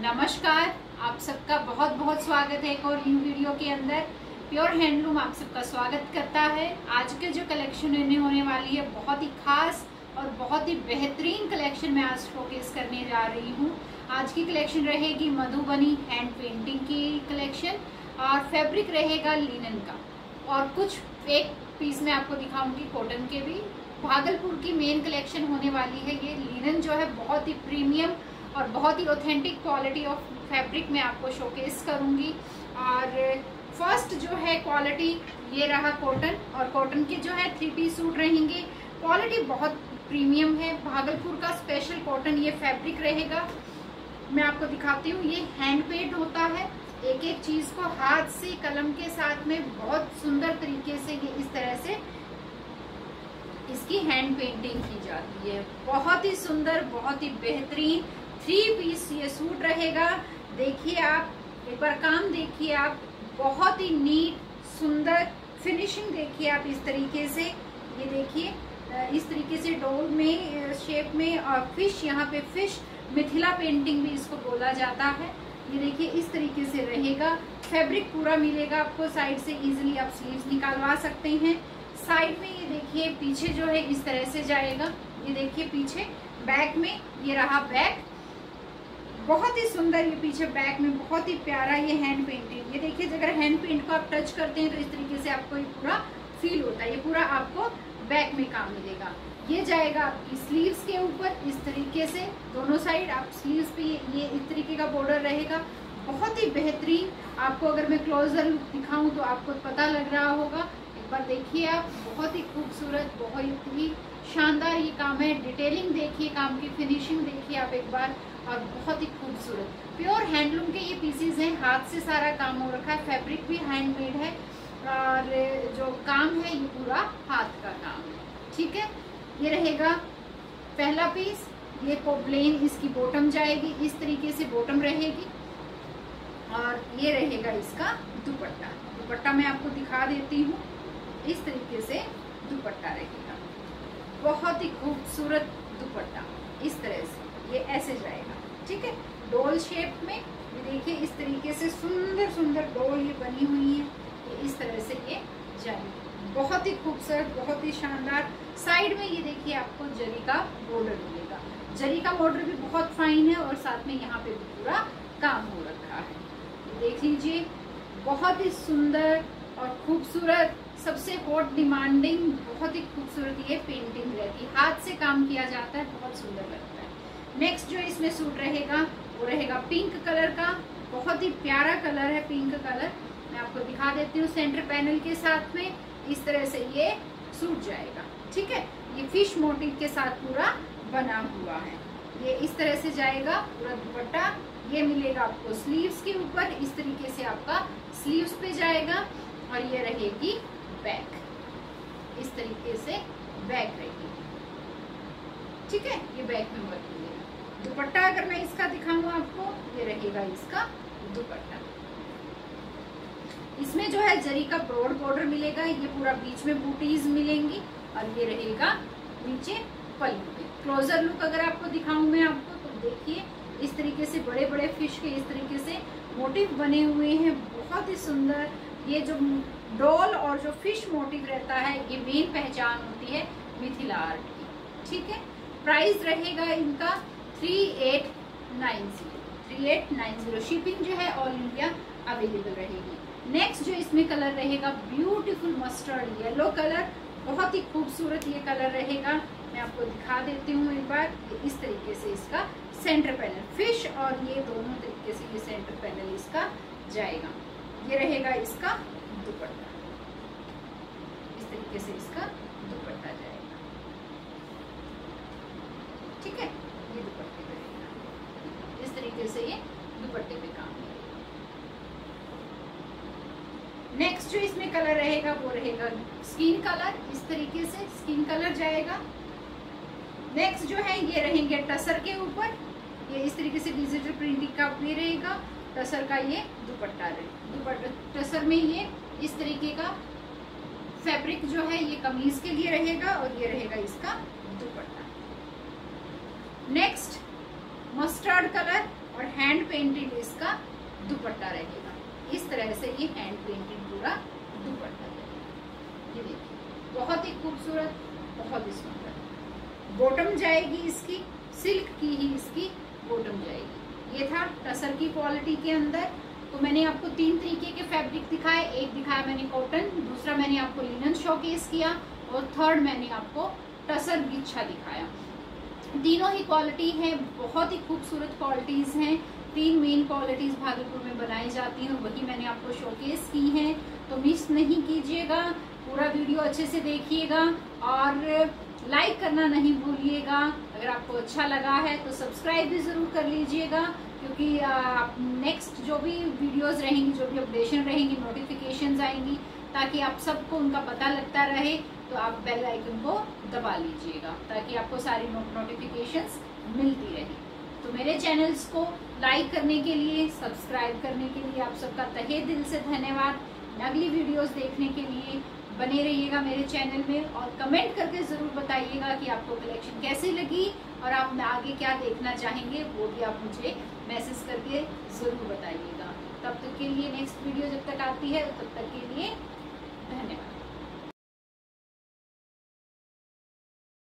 नमस्कार, आप सबका बहुत बहुत स्वागत है एक और न्यू वीडियो के अंदर। प्योर हैंडलूम आप सबका स्वागत करता है। आज के जो कलेक्शन इन्हें होने वाली है, बहुत ही खास और बहुत ही बेहतरीन कलेक्शन मैं आज शोकेस करने जा रही हूँ। आज की कलेक्शन रहेगी मधुबनी हैंड पेंटिंग की कलेक्शन और फैब्रिक रहेगा लिनन का। और कुछ एक पीस मैं आपको दिखाऊँगी कॉटन के भी। भागलपुर की मेन कलेक्शन होने वाली है ये। लिनन जो है बहुत ही प्रीमियम और बहुत ही ऑथेंटिक क्वालिटी ऑफ़ फैब्रिक में आपको शोकेस करूँगी। और फ़र्स्ट जो है क्वालिटी ये रहा कॉटन और कॉटन के जो है थ्री पीस सूट रहेंगे। क्वालिटी बहुत प्रीमियम है। भागलपुर का स्पेशल कॉटन ये फैब्रिक रहेगा। मैं आपको दिखाती हूँ, ये हैंड पेड होता है। एक एक चीज़ को हाथ से, कलम के साथ में बहुत सुंदर तरीके से ये इस तरह से इसकी हैंड पेंटिंग की जाती है। बहुत ही सुंदर, बहुत ही बेहतरीन थ्री पीस ये सूट रहेगा। देखिए आप, एक बार काम देखिए आप, बहुत ही नीट, सुंदर फिनिशिंग देखिए आप इस तरीके से। ये देखिए इस तरीके से डोल में शेप में और फ़िश यहाँ पे फ़िश मिथिला पेंटिंग भी इसको बोला जाता है। ये देखिए, इस तरीके से रहेगा। फैब्रिक पूरा मिलेगा आपको साइड से इजीली आप स्लीव्स निकालवा सकते हैं। साइड में ये देखिए, पीछे जो है इस तरह से जाएगा। ये देखिए, पीछे बैक में ये रहा बैक बहुत ही सुंदर ये पीछे बैक में बहुत ही प्यारा ये हैंड पेंटिंग ये देखिए अगर हैंड पेंट को आप टच करते हैं तो इस तरीके से आपको ये पूरा फील होता है। ये पूरा आपको बैक में काम मिलेगा। ये जाएगा आपकी स्लीव्स के ऊपर। इस तरीके से दोनों साइड आप स्लीव्स पे ये इस तरीके का बॉर्डर रहेगा। बहुत ही बेहतरीन। आपको अगर मैं क्लोजर दिखाऊँ तो आपको पता लग रहा होगा। एक बार देखिए आप, बहुत ही खूबसूरत, बहुत ही शानदार ये काम है। डिटेलिंग देखिए, काम की फिनिशिंग देखिए आप एक बार। और बहुत ही खूबसूरत। प्योर हैंडलूम के ये पीसीज हैं, हाथ से सारा काम हो रखा है फैब्रिक भी हैंडमेड है और जो काम है ये पूरा हाथ का काम है। ठीक है? ये रहेगा पहला पीस ये को प्लेन इसकी बॉटम जाएगी, इस तरीके से बॉटम रहेगी और ये रहेगा इसका दुपट्टा। दुपट्टा मैं आपको दिखा देती हूँ, इस तरीके से दुपट्टा रहेगा। बहुत ही खूबसूरत दुपट्टा, इस तरह से ये ऐसे जाएगा। ठीक है? डोल शेप में, ये देखिए, इस तरीके से सुंदर सुंदर डोल ये बनी हुई है। ये इस तरह से ये जाएगी बहुत ही खूबसूरत, बहुत ही शानदार। साइड में ये देखिए आपको जरी का बॉर्डर मिलेगा। जरी का बॉर्डर भी बहुत फाइन है और साथ में यहाँ पे भी पूरा काम हो रखा है। देख लीजिए, बहुत ही सुंदर और खूबसूरत, सबसे हॉट डिमांडिंग बहुत ही खूबसूरत ये पेंटिंग रहती है। हाथ से काम किया जाता है, बहुत सुंदर लगता है। नेक्स्ट जो इसमें सूट रहेगा, वो रहेगा पिंक कलर का। बहुत ही प्यारा कलर है पिंक कलर मैं आपको दिखा देती हूँ सेंटर पैनल के साथ में। इस तरह से ये सूट जाएगा। ठीक है? ये फ़िश मोटिव के साथ पूरा बना हुआ है। ये इस तरह से जाएगा, पूरा दुपट्टा। ये मिलेगा आपको स्लीव्स के ऊपर। इस तरीके से आपका स्लीव्स पे जाएगा। और ये रहेगी बैक इस तरीके से बैक रहेगी। ठीक है, ये बैक में वर्क दुपट्टा अगर मैं इसका दिखाऊँ आपको, ये रहेगा इसका दुपट्टा। इसमें जो है जरी का ब्रॉड बॉर्डर मिलेगा, ये पूरा बीच में बूटीज मिलेंगी और ये रहेगा नीचे पल्लू पे। क्लोजर लुक अगर आपको दिखाऊँ मैं आपको तो देखिए, इस तरीके से बड़े बड़े फ़िश के इस तरीके से मोटिव बने हुए हैं, बहुत ही सुंदर। ये जो डॉल और जो फ़िश मोटिव रहता है, ये मेन पहचान होती है मिथिला आर्ट की। ठीक है? प्राइस रहेगा इनका three eight nine zero, three eight nine zero. Shipping जो है ऑल इंडिया अवेलेबल रहेगी। नेक्स्ट जो इसमें कलर रहेगा ब्यूटीफुल मस्टर्ड येलो कलर बहुत ही खूबसूरत ये कलर रहेगा। मैं आपको दिखा देती हूँ एक बार इस तरीके से इसका सेंटर पैनल फ़िश और ये दोनों तरीके से ये सेंटर पैनल इसका जाएगा। ये रहेगा इसका दुपट्टा। इस तरीके से इसका दुपट्टा जाएगा ठीक है ये दुपट्टे पे इस तरीके से ये दुपट्टे पे काम नेक्स्ट जो इसमें कलर रहेगा, वो रहेगा स्किन कलर इस तरीके से स्किन कलर जाएगा। नेक्स्ट जो है, ये रहेंगे टसर के ऊपर। ये इस तरीके से डिजिटल प्रिंटिंग का भी रहेगा। टसर का ये दुपट्टा रहे, दुपट्टा, टसर में ये इस तरीके का फैब्रिक जो है, ये कमीज के लिए रहेगा और ये रहेगा इसका दुपट्टा। नेक्स्ट मस्टर्ड कलर और हैंड पेंटेड इसका दुपट्टा रहेगा। इस तरह से ये हैंड पेंटेड पूरा दुपट्टा रहेगा। ये देखिए, बहुत ही खूबसूरत, बहुत ही सुंदर। बॉटम जाएगी इसकी सिल्क की ही इसकी बॉटम जाएगी। ये था टसर की क्वालिटी के अंदर। तो मैंने आपको तीन तरीके के फैब्रिक दिखाए। एक दिखाया मैंने कॉटन दूसरा मैंने आपको लिनन शोकेस किया और थर्ड मैंने आपको टसर गिच्छा दिखाया। तीनों ही क्वालिटी है, बहुत ही खूबसूरत क्वालिटीज हैं। तीन मेन क्वालिटीज भागलपुर में बनाई जाती हैं वही मैंने आपको शोकेस की हैं। तो मिस नहीं कीजिएगा, पूरा वीडियो अच्छे से देखिएगा और लाइक करना नहीं भूलिएगा। अगर आपको अच्छा लगा है तो सब्सक्राइब भी ज़रूर कर लीजिएगा, क्योंकि आप नेक्स्ट जो भी वीडियोस रहेंगी, जो भी अपडेशन रहेंगी नोटिफिकेशंस आएँगी, ताकि आप सबको उनका पता लगता रहे। तो आप बेल आइकन को दबा लीजिएगा, ताकि आपको सारी नोटिफिकेशंस मिलती रहे। तो मेरे चैनल्स को लाइक करने के लिए सब्सक्राइब करने के लिए आप सबका तहे दिल से धन्यवाद। अगली वीडियोस देखने के लिए बने रहिएगा मेरे चैनल में और कमेंट करके ज़रूर बताइएगा कि आपको कलेक्शन कैसी लगी और आप आगे क्या देखना चाहेंगे, वो भी आप मुझे मैसेज करके ज़रूर बताइएगा। तब तक के लिए नेक्स्ट वीडियो जब तक आती है, तब तक के लिए धन्यवाद।